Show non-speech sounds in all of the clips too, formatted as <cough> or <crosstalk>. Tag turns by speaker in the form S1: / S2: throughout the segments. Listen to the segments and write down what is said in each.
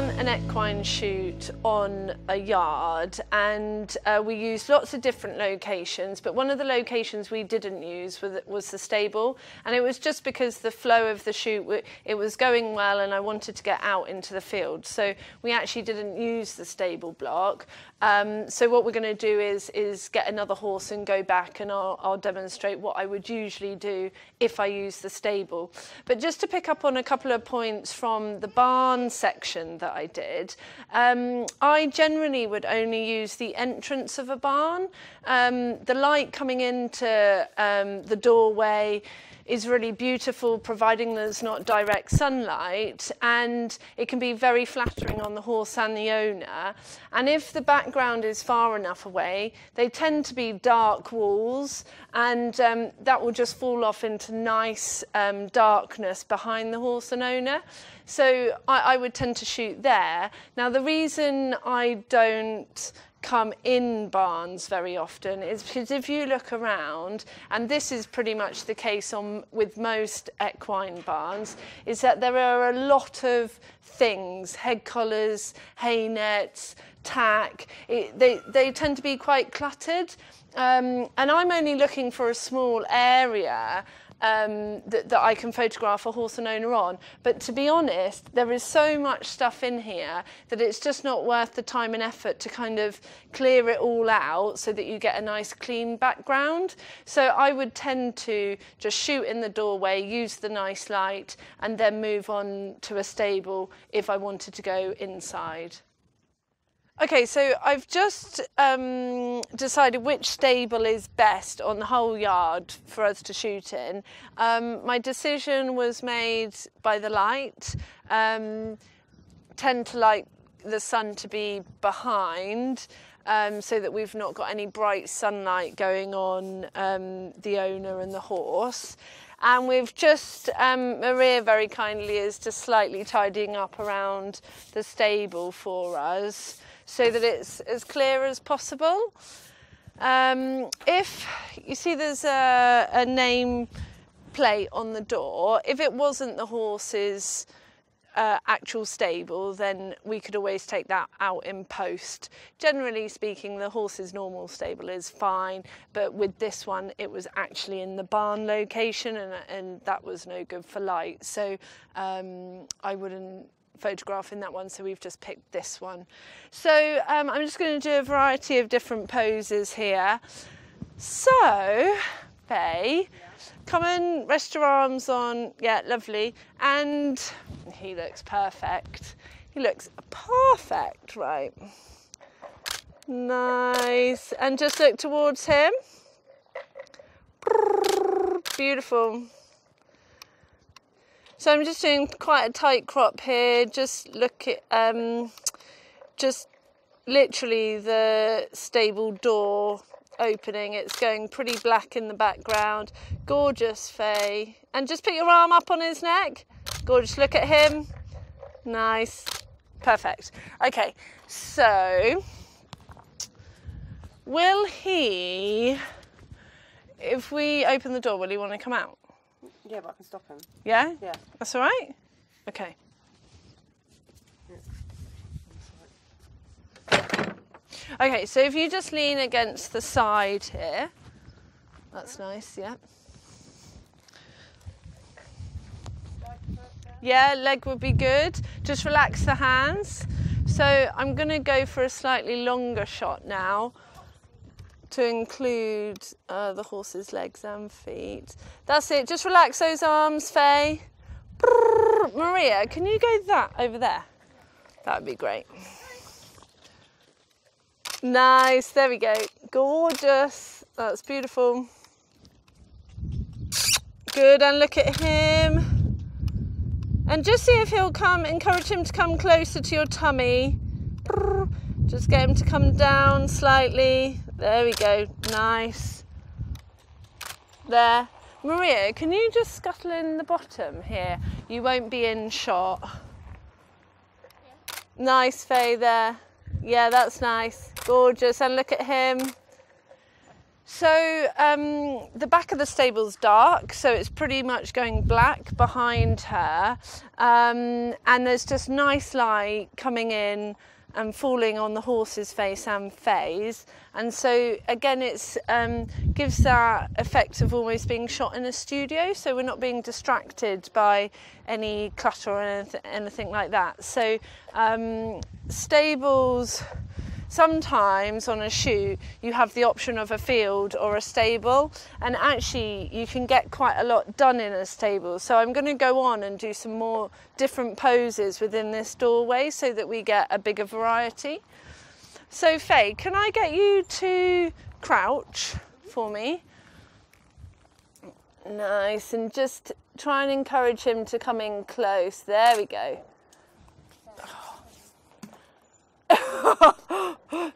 S1: done an equine shoot on a yard and uh, we used lots of different locations, but one of the locations we didn't use was, was the stable. And it was just because the flow of the shoot, it was going well and I wanted to get out into the field. So we actually didn't use the stable block. Um, so what we're going to do is, is get another horse and go back and I'll, I'll demonstrate what I would usually do if I use the stable. But just to pick up on a couple of points from the barn section that I did, um, I generally would only use the entrance of a barn. Um, the light coming into um, the doorway, is really beautiful, providing there's not direct sunlight, and it can be very flattering on the horse and the owner. And if the background is far enough away, they tend to be dark walls, and um, that will just fall off into nice um, darkness behind the horse and owner. So I, I would tend to shoot there. Now, the reason I don't come in barns very often is because if you look around, and this is pretty much the case on with most equine barns, is that there are a lot of things, head collars, hay nets, tack. It, they, they tend to be quite cluttered. Um, and I'm only looking for a small area um, that, that I can photograph a horse and owner on. But to be honest, there is so much stuff in here that it's just not worth the time and effort to kind of clear it all out so that you get a nice clean background. So I would tend to just shoot in the doorway, use the nice light, and then move on to a stable if I wanted to go inside. Okay, so I've just um, decided which stable is best on the whole yard for us to shoot in. Um, my decision was made by the light. Um, tend to like the sun to be behind um, so that we've not got any bright sunlight going on um, the owner and the horse. And we've just, um, Maria very kindly is just slightly tidying up around the stable for us so that it's as clear as possible. Um, if you see there's a, a name plate on the door, if it wasn't the horse's uh, actual stable, then we could always take that out in post. Generally speaking, the horse's normal stable is fine, but with this one, it was actually in the barn location, and, and that was no good for light. So um, I wouldn't photograph in that one, so we've just picked this one. So um, I'm just going to do a variety of different poses here. So, yeah. come and rest your arms on, yeah, lovely. And he looks perfect. He looks perfect, right. Nice. And just look towards him. Beautiful. So I'm just doing quite a tight crop here. Just look at, um, just literally the stable door opening. It's going pretty black in the background. Gorgeous, Faye. And just put your arm up on his neck. Gorgeous, look at him. Nice. Perfect. Okay, so will he, if we open the door, will he want to come out?
S2: Yeah, but I can stop him.
S1: Yeah?
S2: Yeah.
S1: That's all right? Okay. Okay, so if you just lean against the side here, that's nice, yeah. Yeah, leg would be good. Just relax the hands. So I'm going to go for a slightly longer shot now to include uh, the horse's legs and feet. That's it. Just relax those arms, Faye. Brrr. Maria, can you go that over there? That would be great. Nice. There we go. Gorgeous. That's beautiful. Good. And look at him. And just see if he'll come. Encourage him to come closer to your tummy. Just get him to come down slightly. There we go. Nice. There. Maria, can you just scuttle in the bottom here? You won't be in shot. Yeah. Nice, Faye, there. Yeah, that's nice. Gorgeous. And look at him. So um, the back of the stable's dark, so it's pretty much going black behind her, um, and there's just nice light coming in and falling on the horse's face and face. And so again, it's um, gives that effect of almost being shot in a studio. So we're not being distracted by any clutter or anything, anything like that. So um, stables sometimes on a shoot you have the option of a field or a stable and actually you can get quite a lot done in a stable. So i'm going to go on and do some more different poses within this doorway so that we get a bigger variety. So faye can i get you to crouch for me? Nice and just try and encourage him to come in close. There we go <laughs>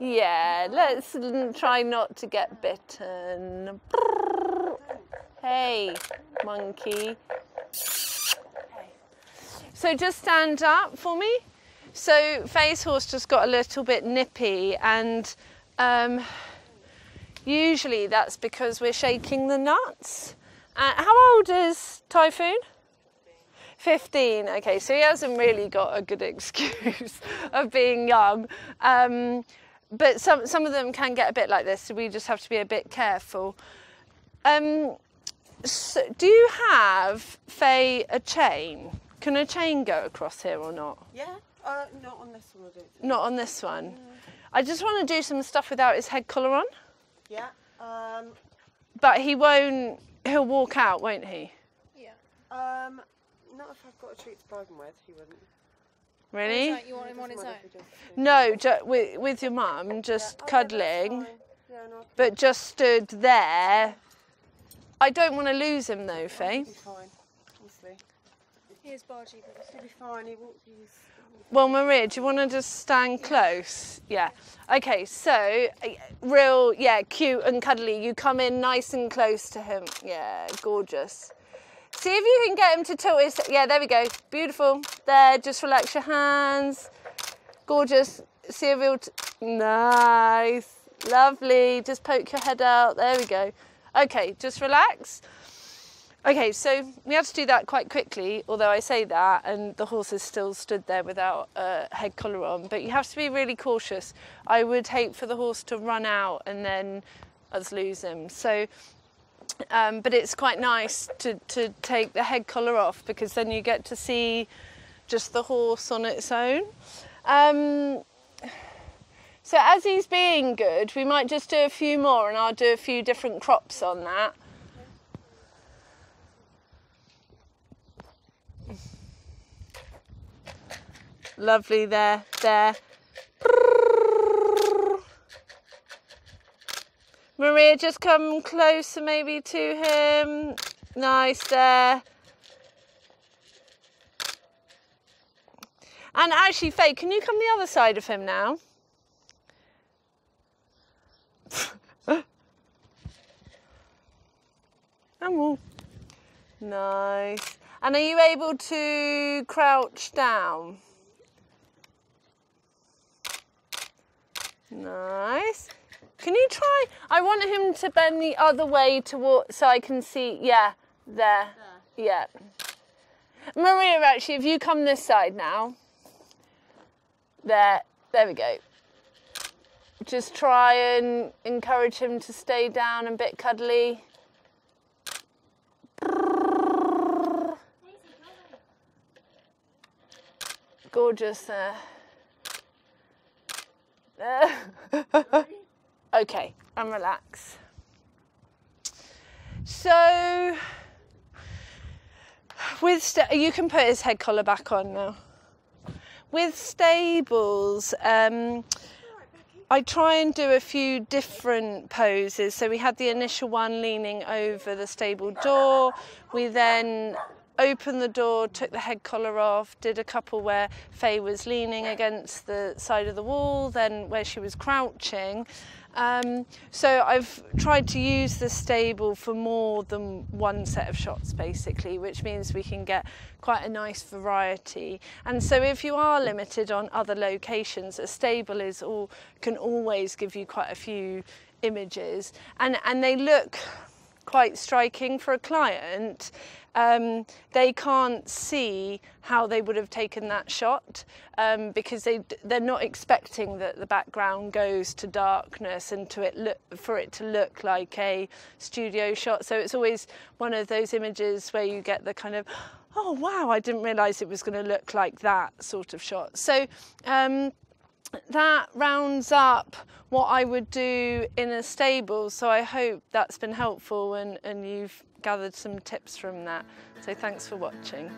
S1: yeah, let's try not to get bitten. Hey, monkey. So just stand up for me. So Faye's horse just got a little bit nippy and um, usually that's because we're shaking the nuts. Uh, how old is Typhoon? 15. Okay, so he hasn't really got a good <laughs> excuse of being young. Um, but some, some of them can get a bit like this, so we just have to be a bit careful. Um, so do you have, Faye, a chain? Can a chain go across here or not?
S2: Yeah, uh, not on this one, I don't think.
S1: Not on this one. Mm. I just want to do some stuff without his head collar on.
S2: Yeah. Um,
S1: but he won't, he'll walk out, won't he?
S2: Yeah. Um, not if I've got a treat to bargain with, he wouldn't.
S1: Really?
S3: You want him on his own?
S1: No, ju- with, with your mum, just yeah. cuddling, yeah, no, but just stood there. I don't want to lose him though, Faye.
S2: He's fine, honestly.
S3: He is bargy, but
S2: he'll be fine. He won't be.
S1: Well, Maria, do you want to just stand close? Yeah. Okay, so eh, real, yeah, cute and cuddly. You come in nice and close to him. Yeah, gorgeous. See if you can get him to tilt his, yeah, there we go. Beautiful. There, just relax your hands. Gorgeous. See if he'll, nice. Lovely. Just poke your head out. There we go. Okay, just relax. Okay, so we had to do that quite quickly, although I say that, and the horse is still stood there without a head collar on. But you have to be really cautious. I would hate for the horse to run out and then us lose him. So um, but it's quite nice to, to take the head collar off because then you get to see just the horse on its own. Um, so as he's being good, we might just do a few more and I'll do a few different crops on that. Lovely there, there. Maria, just come closer maybe to him. Nice there. And actually, Faye, can you come the other side of him now? <laughs> and Nice. And are you able to crouch down? Nice. Can you try? I want him to bend the other way toward so I can see. Yeah, there. there. Yeah. Maria, actually, if you come this side now. There. There we go. Just try and encourage him to stay down and bit cuddly. Gorgeous uh, there. there. <laughs> Okay, and relax. So, with you can put his head collar back on now. With stables, um, I try and do a few different poses. So we had the initial one leaning over the stable door. We then opened the door, took the head collar off, did a couple where Faye was leaning against the side of the wall, then where she was crouching. Um, so I've tried to use the stable for more than one set of shots basically, which means we can get quite a nice variety. And so if you are limited on other locations, a stable is all can always give you quite a few images and, and they look quite striking for a client. Um, they can't see how they would have taken that shot um, because they they're not expecting that the background goes to darkness and to it look for it to look like a studio shot. So it's always one of those images where you get the kind of oh wow I didn't realise it was going to look like that sort of shot. So. Um, that rounds up what I would do in a stable. So I hope that's been helpful and, and you've gathered some tips from that. So thanks for watching.